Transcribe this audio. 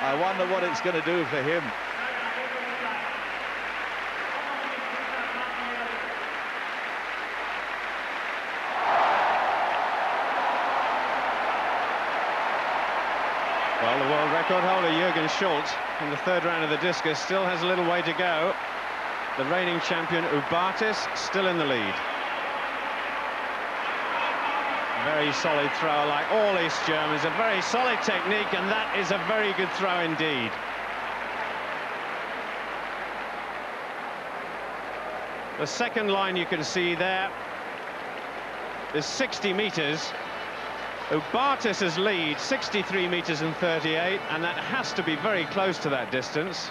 I wonder what it's going to do for him. Well, the world record holder, Jürgen Schult, in the third round of the discus, still has a little way to go. The reigning champion, Ubartas, still in the lead. Very solid throw, like all East Germans. A very solid technique, and that is a very good throw indeed. The second line you can see there is 60 metres. Ubartas's lead, 63 metres and 38, and that has to be very close to that distance.